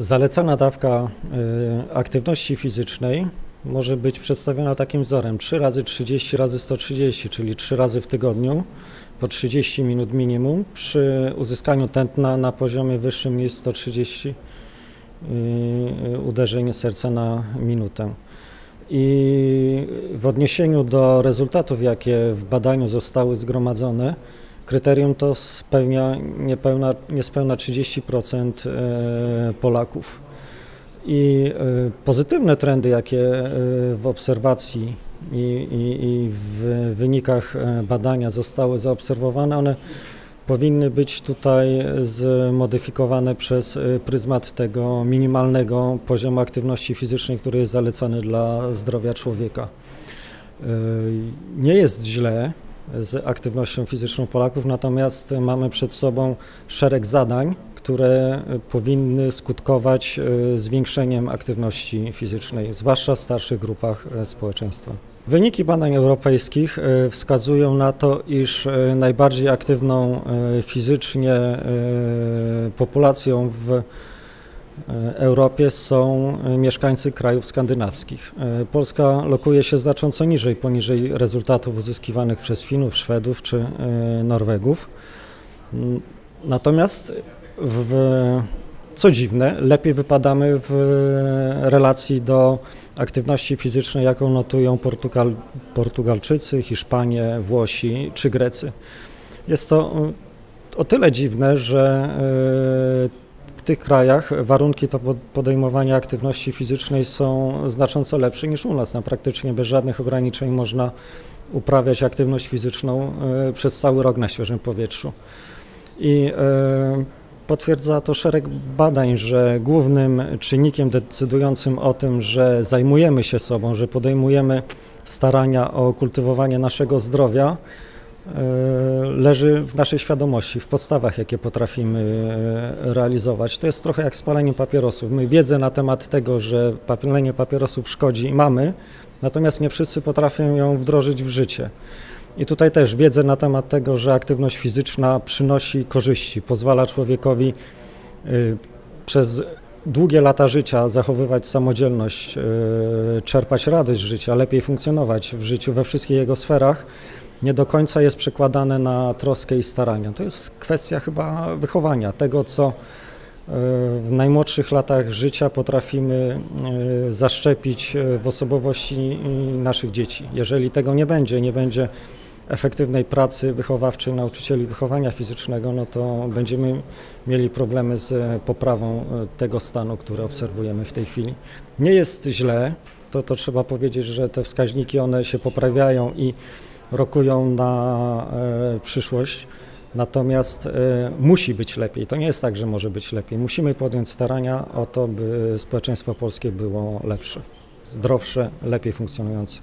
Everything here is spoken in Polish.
Zalecana dawka y, aktywności fizycznej może być przedstawiona takim wzorem 3 razy 30 razy 130, czyli 3 razy w tygodniu po 30 minut minimum przy uzyskaniu tętna na poziomie wyższym niż 130 y, uderzeń serca na minutę. I w odniesieniu do rezultatów, jakie w badaniu zostały zgromadzone, kryterium to spełnia niepełna, niespełna 30% e, Polaków. I e, pozytywne trendy, jakie e, w obserwacji i, i, i w wynikach badania zostały zaobserwowane, one powinny być tutaj zmodyfikowane przez pryzmat tego minimalnego poziomu aktywności fizycznej, który jest zalecany dla zdrowia człowieka. Nie jest źle, z aktywnością fizyczną Polaków, natomiast mamy przed sobą szereg zadań, które powinny skutkować e, zwiększeniem aktywności fizycznej, zwłaszcza w starszych grupach e, społeczeństwa. Wyniki badań europejskich e, wskazują na to, iż najbardziej aktywną fizycznie populacją w Europie są mieszkańcy krajów skandynawskich. Polska lokuje się znacząco niżej, poniżej rezultatów uzyskiwanych przez Finów, Szwedów czy Norwegów. Natomiast w, co dziwne, lepiej wypadamy w relacji do aktywności fizycznej, jaką notują Portugal, Portugalczycy, Hiszpanie, Włosi czy Grecy. Jest to o tyle dziwne, że tych krajach warunki do podejmowania aktywności fizycznej są znacząco lepsze niż u nas. Na praktycznie bez żadnych ograniczeń można uprawiać aktywność fizyczną e, przez cały rok na świeżym powietrzu. I e, potwierdza to szereg badań, że głównym czynnikiem decydującym o tym, że zajmujemy się sobą, że podejmujemy starania o kultywowanie naszego zdrowia, leży w naszej świadomości, w podstawach, jakie potrafimy e, realizować. To jest trochę jak spalenie papierosów. My wiedzę na temat tego, że palenie papierosów szkodzi, mamy, natomiast nie wszyscy potrafią ją wdrożyć w życie. I tutaj też wiedzę na temat tego, że aktywność fizyczna przynosi korzyści, pozwala człowiekowi y, przez długie lata życia zachowywać samodzielność, y, czerpać radość z życia, lepiej funkcjonować w życiu we wszystkich jego sferach, nie do końca jest przekładane na troskę i starania. To jest kwestia chyba wychowania, tego co y, w najmłodszych latach życia potrafimy zaszczepić w osobowości naszych dzieci. Jeżeli tego nie będzie, nie będzie efektywnej pracy wychowawczej nauczycieli wychowania fizycznego, no to będziemy mieli problemy z poprawą e, tego stanu, który obserwujemy w tej chwili. Nie jest źle, to, to trzeba powiedzieć, że te wskaźniki one się poprawiają i rokują na e, przyszłość. Natomiast e, musi być lepiej. To nie jest tak, że może być lepiej. Musimy podjąć starania o to, by społeczeństwo polskie było lepsze, zdrowsze, lepiej funkcjonujące.